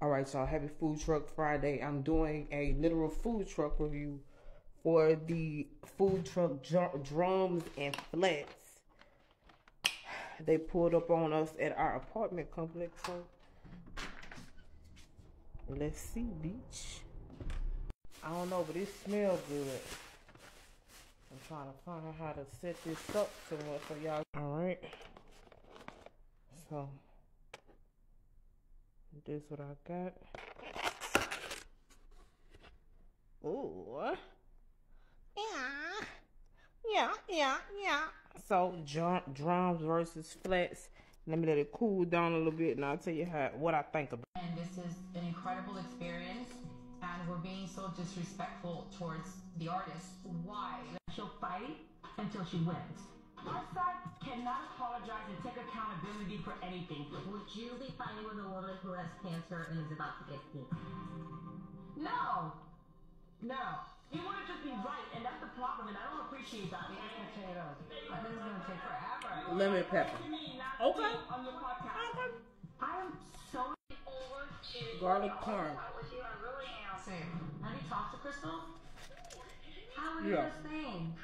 All right, y'all. Happy Food Truck Friday. I'm doing a literal food truck review for the food truck drums and flats. They pulled up on us at our apartment complex. So let's see, beach. I don't know, but it smells good. I'm trying to find out how to set this up somewhere for y'all. All right. So this what I got. Ooh. Yeah. Yeah, yeah, yeah. So drums versus flats. Let me let it cool down a little bit and I'll tell you how what I think about And this is an incredible experience and we're being so disrespectful towards the artist. Why? She'll fight until she wins. Accountability for anything. Would you be fighting with a woman who has cancer and is about to get cancer? No. No. You want to just be right, and that's the problem, and I don't appreciate that. Mashed potatoes. I think it's going to take forever. Lemon pepper. Okay. On your podcast. Okay. I am so garlic parm. Same. Have you talked to Crystal? How are you yeah. thing?